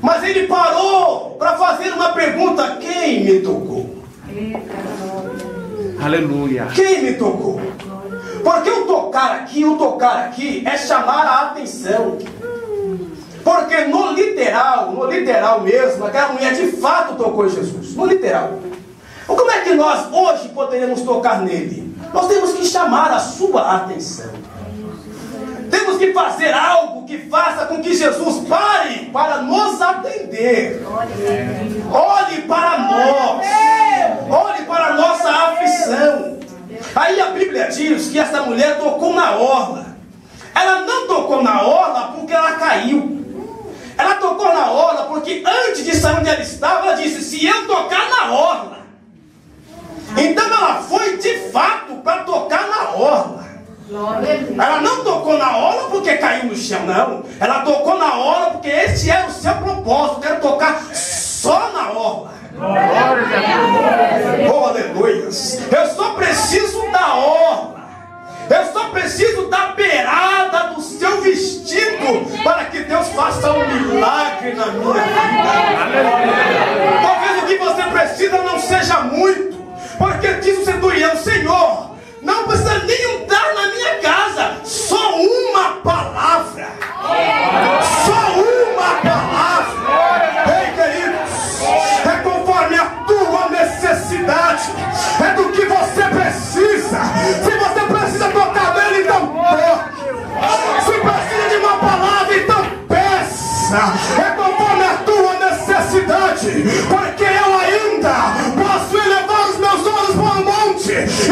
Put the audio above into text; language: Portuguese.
Mas ele parou para fazer uma pergunta: quem me tocou? Aleluia. Quem me tocou? Porque o tocar aqui, o tocar aqui é chamar a atenção. Porque no literal, no literal mesmo, aquela mulher de fato tocou Jesus. No literal. Como é que nós hoje poderíamos tocar nele? Nós temos que chamar a sua atenção. Temos que fazer algo que faça com que Jesus pare para nos Olhe para nós. Olhe para a nossa aflição. Aí a Bíblia diz que essa mulher tocou na orla. Ela não tocou na orla porque ela caiu. Ela tocou na orla porque antes de sair onde ela estava, ela disse: Se eu tocar na orla. Então ela foi de fato para tocar na orla. Ela não no chão, não. Ela tocou na orla porque esse era o seu propósito. Quero tocar só na orla. Oh, aleluia. Eu só preciso da orla. Eu só preciso da beirada do seu vestido para que Deus faça um milagre na minha vida. Talvez o que você precisa não seja muito, porque diz o centurião: Senhor, porque eu ainda posso elevar os meus olhos para o monte.